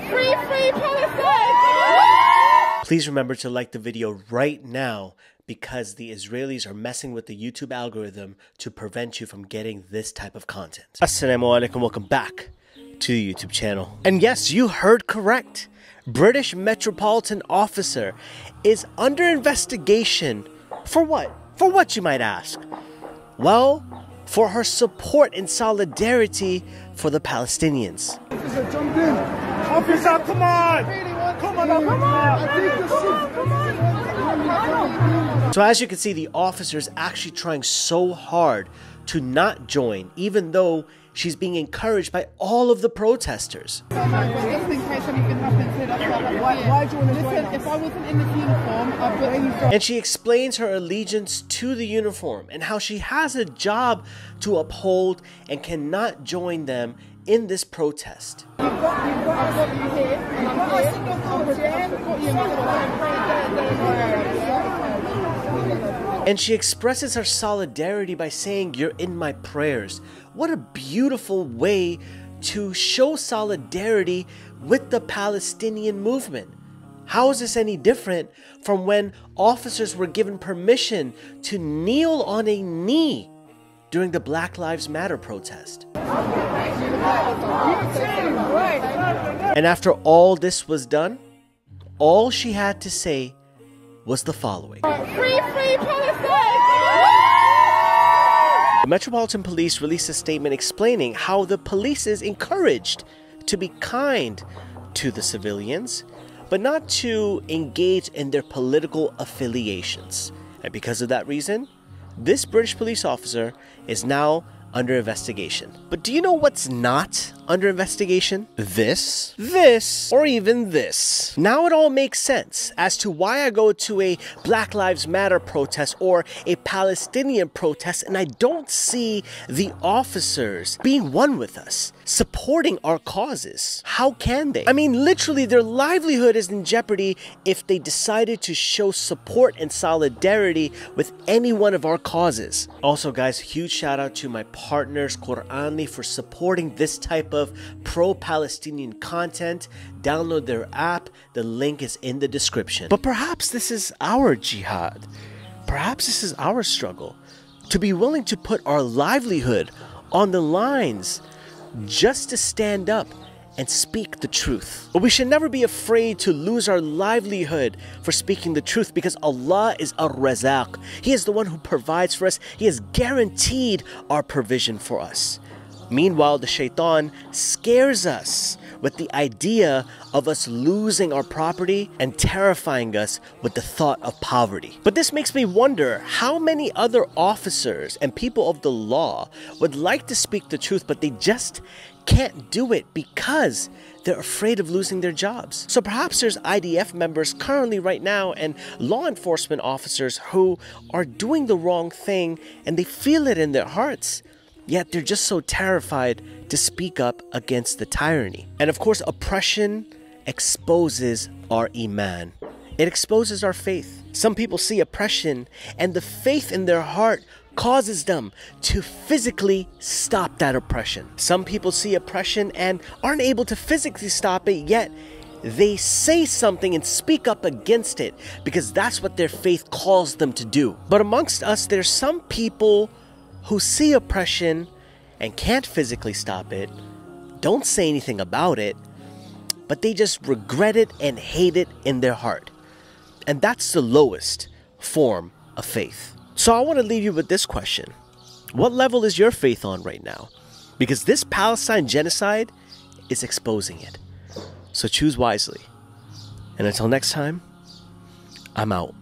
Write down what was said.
Free, free Palestine! Please remember to like the video right now because the Israelis are messing with the YouTube algorithm to prevent you from getting this type of content. Assalamu alaikum, welcome back to the YouTube channel. And yes, you heard correct. British Metropolitan Officer is under investigation for what? For what you might ask? Well, for her support and solidarity for the Palestinians. Come on. Come on. So as you can see, the officer is actually trying so hard to not join, even though she's being encouraged by all of the protesters. And she explains her allegiance to the uniform and how she has a job to uphold and cannot join them in this protest. And she expresses her solidarity by saying, You're in my prayers. What a beautiful way to show solidarity with the Palestinian movement. How is this any different from when officers were given permission to kneel on a knee during the Black Lives Matter protest? And after all this was done, all she had to say was the following. Free, free! The Metropolitan Police released a statement explaining how the police is encouraged to be kind to the civilians, but not to engage in their political affiliations. And because of that reason, this British police officer is now under investigation. But do you know what's not under investigation? This, this, or even this. Now it all makes sense as to why I go to a Black Lives Matter protest or a Palestinian protest and I don't see the officers being one with us, supporting our causes. How can they? I mean, literally, their livelihood is in jeopardy if they decided to show support and solidarity with any one of our causes. Also, guys, huge shout out to my partners, Quranly, for supporting this type of pro Palestinian content. Download their app, the link is in the description. But perhaps this is our jihad. Perhaps this is our struggle to be willing to put our livelihood on the lines just to stand up and speak the truth. But we should never be afraid to lose our livelihood for speaking the truth because Allah is a razaq. He is the one who provides for us. He has guaranteed our provision for us. Meanwhile, the shaitan scares us with the idea of us losing our property and terrifying us with the thought of poverty. But this makes me wonder how many other officers and people of the law would like to speak the truth, but they just can't do it because they're afraid of losing their jobs. So perhaps there's IDF members currently right now and law enforcement officers who are doing the wrong thing and they feel it in their hearts. Yet they're just so terrified to speak up against the tyranny. And of course, oppression exposes our Iman. It exposes our faith. Some people see oppression and the faith in their heart causes them to physically stop that oppression. Some people see oppression and aren't able to physically stop it, yet they say something and speak up against it because that's what their faith calls them to do. But amongst us, there's some people who see oppression and can't physically stop it, don't say anything about it, but they just regret it and hate it in their heart. And that's the lowest form of faith. So I want to leave you with this question What level is your faith on right now? Because this Palestine genocide is exposing it. So choose wisely. And until next time, I'm out.